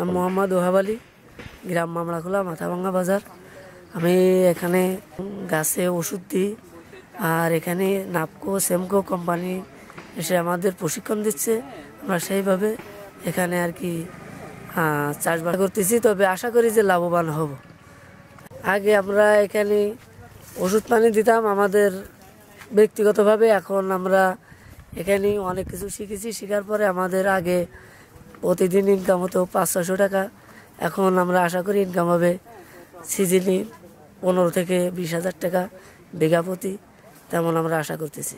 আমি মোহাম্মদ ওহাব আলী, গ্রাম মামলাখোলা, মাথাভাঙ্গা বাজার। আমি এখানে গাছে ওষুধ দিই আর এখানে নাপকো, সেমকো কোম্পানি এসে আমাদের প্রশিক্ষণ দিচ্ছে। আমরা সেইভাবে এখানে আর কি চাষবাস করতেছি, তবে আশা করি যে লাভবান হব। আগে আমরা এখানে ওষুধ পানি দিতাম আমাদের ব্যক্তিগতভাবে। এখন আমরা এখানে অনেক কিছু শিখেছি। শেখার পরে আমাদের আগে প্রতিদিন ইনকাম হতো পাঁচ ছশো টাকা। এখন আমরা আশা করি ইনকাম হবে সিজনে পনেরো থেকে বিশ হাজার টাকা, বিঘা প্রতি। তেমন আমরা আশা করতেছি।